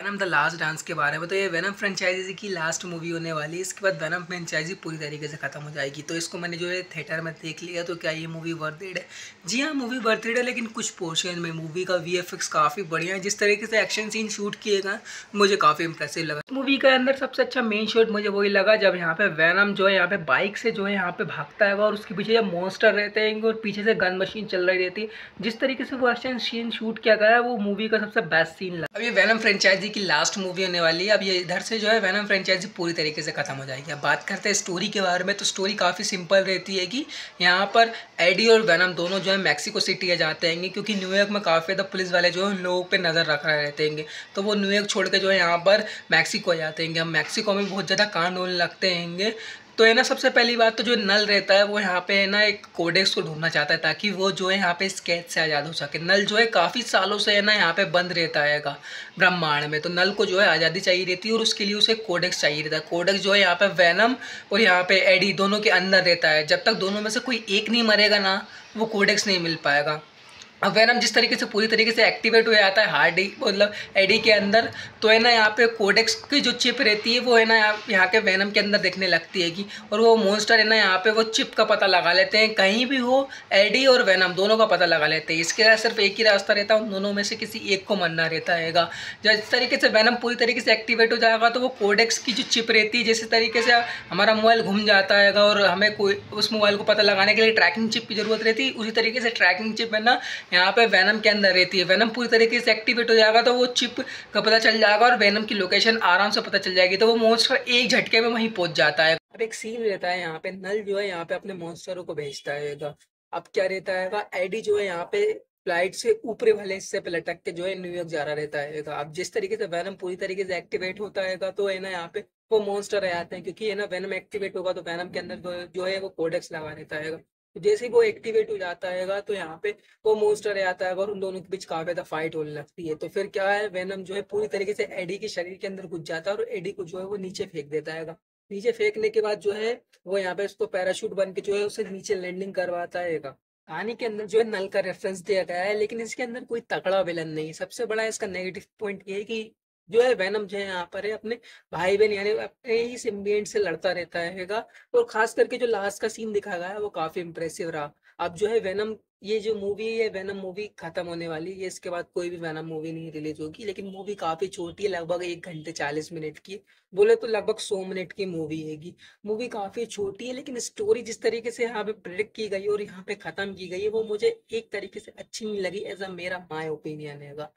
Venom the last dance के बारे में। तो ये वैनम फ्रेंचाइजी की लास्ट मूवी होने वाली है। इसके बाद वैनम फ्रेंचाइजी पूरी तरीके से ख़त्म हो जाएगी। तो इसको मैंने जो है थिएटर में देख लिया। तो क्या ये मूवी वर्थ है? जी हाँ मूवी वर्थ है, लेकिन कुछ पोर्शन में मूवी का वीएफएक्स काफ़ी बढ़िया है। जिस तरीके से एक्शन सीन शूट किए गए, मुझे काफ़ी इंप्रेसिव लगा। मूवी के अंदर सबसे अच्छा मेन शॉट मुझे वही लगा जब यहाँ पे वैनम जो है, यहाँ पे बाइक से जो है यहाँ पे भागता है और उसके पीछे जब मोस्टर रहते हैं और पीछे से गन मशीन चल रही रहती है। जिस तरीके से वो एक्शन सीन शूट किया गया वो मूवी का सबसे बेस्ट सीन लगा। अब ये वैनम फ्रेंचाइजी की लास्ट मूवी होने वाली है। अब ये इधर से जो है वैनम फ्रेंचाइजी पूरी तरीके से ख़त्म हो जाएगी। अब बात करते हैं स्टोरी के बारे में तो स्टोरी काफ़ी सिंपल रहती है कि यहाँ पर एडी और वैनम दोनों जो है मैक्सिको सिटी जाते हैं क्योंकि न्यूयॉर्क में काफ़ी ज़्यादा पुलिस वाले जो है लोगों पर नज़र रख रहे रहते हैं तो वो न्यूयॉर्क छोड़ के जो है यहाँ पर मैक्सिको जाते हैं अब मैक्सिको में बहुत ज़्यादा कांड होने लगते हैं तो है ना, सबसे पहली बात तो जो नल रहता है, वो यहाँ पे है ना एक कोडेक्स को ढूंढना चाहता है ताकि वो जो है यहाँ पे स्केच से आज़ाद हो सके। नल जो है काफ़ी सालों से है ना यहाँ पे बंद रहता है ब्रह्मांड में। तो नल को जो है आज़ादी चाहिए रहती है और उसके लिए उसे कोडेक्स चाहिए रहता है। कोडेक्स जो है यहाँ पे वैनम और यहाँ पे एडी दोनों के अंदर रहता है। जब तक दोनों में से कोई एक नहीं मरेगा ना, वो कोडेक्स नहीं मिल पाएगा। वैनम जिस तरीके से, पूरी तरीके से एक्टिवेट हो जाता है हार्ड मतलब एडी के अंदर तो है ना यहाँ पे कोडेक्स की जो चिप रहती है, वो है ना यहाँ के वैनम के अंदर देखने लगती है कि, और वो मोन्स्टर है ना यहाँ पे वो चिप का पता लगा लेते हैं, कहीं भी हो एडी और वैनम दोनों का पता लगा लेते हैं। इसके लिए सिर्फ़ एक ही रास्ता रहता है, उन दोनों में से किसी एक को मरना रहता है जिस तरीके से वैनम पूरी तरीके से एक्टिवेट हो जाएगा तो वो कोडेक्स की जो चिप रहती है, जिस तरीके से हमारा मोबाइल घूम जाता है और हमें कोई उस मोबाइल को पता लगाने के लिए ट्रैकिंग चिप की ज़रूरत रहती है, उसी तरीके से ट्रैकिंग चिप है ना यहाँ पे वैनम के अंदर रहती है। वैनम पूरी तरीके से एक्टिवेट हो जाएगा तो वो चिप का पता चल जाएगा और वैनम की लोकेशन आराम से पता चल जाएगी। तो वो मोन्स्टर एक झटके में वहीं पहुँच जाता है। अब एक सीन रहता है यहाँ पे। नल जो है यहाँ पे अपने मोन्स्टरों को भेजता है अब क्या रहता है एडी जो है यहाँ पे फ़्लाइट से ऊपरी वाले हिस्से पे लटक के जो है न्यूयॉर्क जा रहा रहता है अब जिस तरीके से वैनम पूरी तरीके से एक्टिवेट होता है तो है ना यहाँ पे वो मॉन्स्टर आ जाते हैं। क्योंकि है ना वैनम एक्टिवेट होगा तो वैनम के अंदर जो है वो कोडेक्स लगा रहता है जैसे ही वो एक्टिवेट हो जाता है तो यहाँ पे वो मोस्टर आता है और उन दोनों के बीच काफ़ी ज़्यादा फाइट होने लगती है। तो फिर क्या है वेनम जो है पूरी तरीके से एडी के शरीर के अंदर घुस जाता है और एडी को जो है वो नीचे फेंक देता है नीचे फेंकने के बाद जो है, वो यहाँ पे उसको पैराशूट बन के जो है उसे नीचे लैंडिंग करवाता है कहानी के अंदर जो है नल का रेफरेंस दिया गया है, लेकिन इसके अंदर कोई तगड़ा विलन नहीं सबसे बड़ा इसका नेगेटिव पॉइंट ये है कि जो है वैनम जो है यहाँ पर है, अपने भाई बहन यानी अपने ही सिम्बियंट से लड़ता रहता है और खास करके जो लास्ट का सीन दिखा गया है, वो काफ़ी इम्प्रेसिव रहा। अब जो है वेनम ये जो मूवी है वेनम मूवी खत्म होने वाली है। इसके बाद कोई भी वेनम मूवी नहीं रिलीज़ होगी, लेकिन मूवी काफ़ी छोटी है, लगभग एक घंटे चालीस मिनट की बोले तो लगभग सौ मिनट की मूवी हैगी। मूवी काफ़ी छोटी है, लेकिन स्टोरी जिस तरीके से यहाँ पे प्रिडिक्ट की गई और यहाँ पे खत्म की गई है, वो मुझे एक तरीके से अच्छी नहीं लगी एज अ मेरा माई ओपिनियन है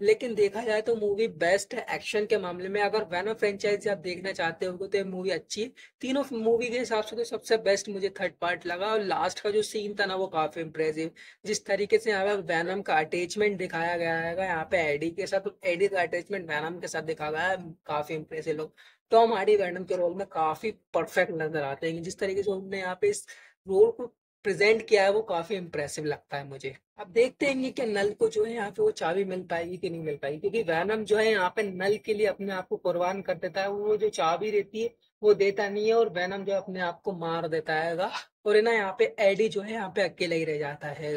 लेकिन देखा जाए तो मूवी बेस्ट है एक्शन के मामले में। अगर वैनो फ्रेंचाइजी आप देखना चाहते हो तो मूवी अच्छी है। तीनों मूवी के हिसाब से तो सबसे बेस्ट मुझे थर्ड पार्ट लगा और लास्ट का जो सीन था ना, वो काफ़ी इंप्रेसिव जिस तरीके से यहाँ पे वैनम का अटैचमेंट दिखाया गया है, यहाँ पे एडी के साथ एडी का अटैचमेंट वैनम के साथ दिखा गया है, काफ़ी इंप्रेसिव लोग टॉम हार्डी वैनम के रोल में काफ़ी परफेक्ट नज़र आते हैं जिस तरीके से उन्होंने यहाँ पे इस रोल को प्रेजेंट किया है, वो काफ़ी इम्प्रेसिव लगता है मुझे। अब देखते हैं कि नल को जो है यहाँ पे वो चाबी मिल पाएगी कि नहीं मिल पाएगी, क्योंकि वैनम जो है यहाँ पे नल के लिए अपने आप को कुर्बान कर देता है, वो जो चाबी रहती है, वो देता नहीं है और वैनम जो अपने आप को मार देता है और ना, यहाँ पे एडी जो है, यहाँ पे अकेले ही रह जाता है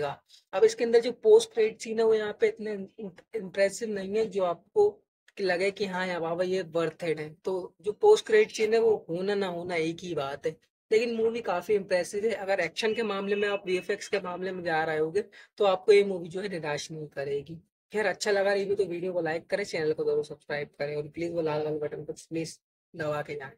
अब इसके अंदर जो पोस्ट क्रेडिट सीन है, वो यहाँ पे इतने इम्प्रेसिव नहीं है, जो आपको लगे कि हाँ यार बाबा ये वर्थ है। तो जो पोस्ट क्रेडिट सीन है, वो होना ना होना एक ही बात है। लेकिन मूवी काफ़ी इंप्रेसिव है। अगर एक्शन के मामले में आप वी के मामले में जा रहे होगे तो आपको ये मूवी जो है, निराश नहीं करेगी। खैर अच्छा लगा रही तो वीडियो को लाइक करें चैनल को ज़रूर सब्सक्राइब करें और प्लीज़ वो लाल लाल बटन को प्लीज़ दबा के जाए।